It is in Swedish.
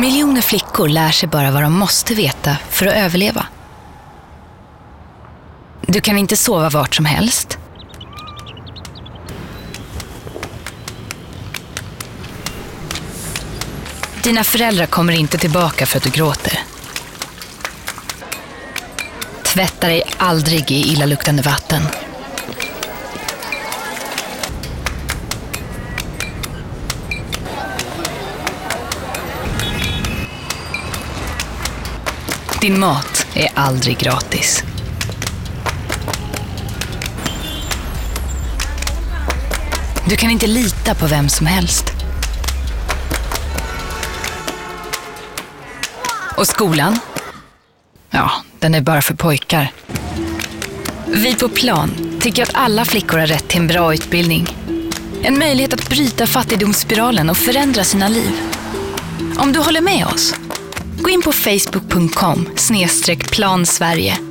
Miljoner flickor lär sig bara vad de måste veta för att överleva. Du kan inte sova vart som helst. Dina föräldrar kommer inte tillbaka för att du gråter. Tvätta dig aldrig i illaluktande vatten. Din mat är aldrig gratis. Du kan inte lita på vem som helst. Och skolan? Ja, den är bara för pojkar. Vi på Plan tycker att alla flickor har rätt till en bra utbildning. En möjlighet att bryta fattigdomsspiralen och förändra sina liv. Om du håller med oss, gå in på facebook.com plansverige